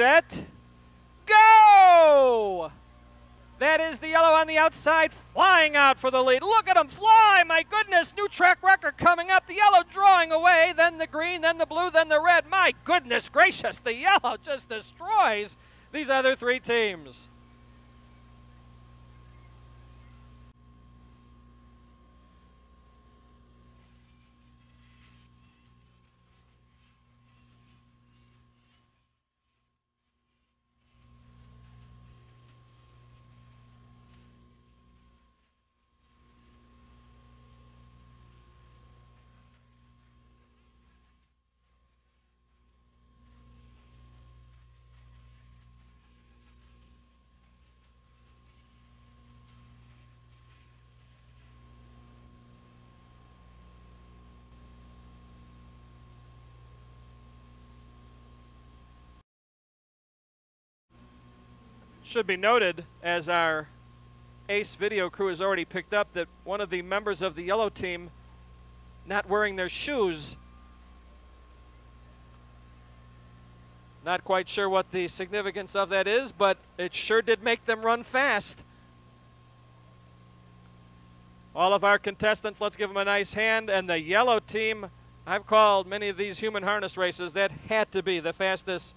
set, go! That is the yellow on the outside flying out for the lead. Look at him fly! My goodness, new track record coming up. The yellow drawing away, then the green, then the blue, then the red. My goodness gracious, the yellow just destroys these other three teams. Should be noted, as our ACE video crew has already picked up, that one of the members of the yellow team not wearing their shoes. Not quite sure what the significance of that is, but it sure did make them run fast. All of our contestants, let's give them a nice hand. And the yellow team, I've called many of these human harness races, that had to be the fastest